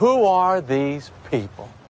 Who are these people?